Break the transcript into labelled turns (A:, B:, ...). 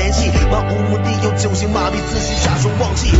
A: 联系，漫无目的又酒精麻痹自己，假装忘记。